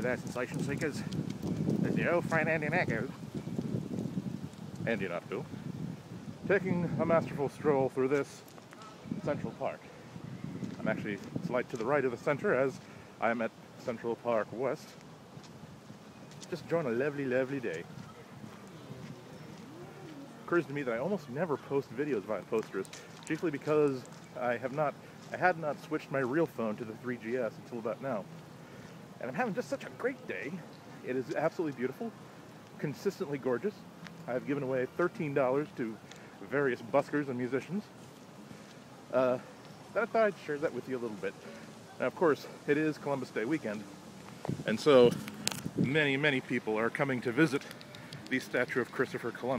there, sensation seekers. There's the old friend Andy Ihnatko. Andy Ihnatko. Taking a masterful stroll through this Central Park. I'm actually slight to the right of the center as I'm at Central Park West. Just enjoying a lovely, lovely day. Occurs to me that I almost never post videos via Posterous, chiefly because I have not, I had not switched my real phone to the 3GS until about now. And I'm having just such a great day. It is absolutely beautiful, consistently gorgeous. I've given away $13 to various buskers and musicians. Uh, I thought I'd share that with you a little bit. Now, of course, it is Columbus Day weekend, and so many, many people are coming to visit the statue of Christopher Columbus.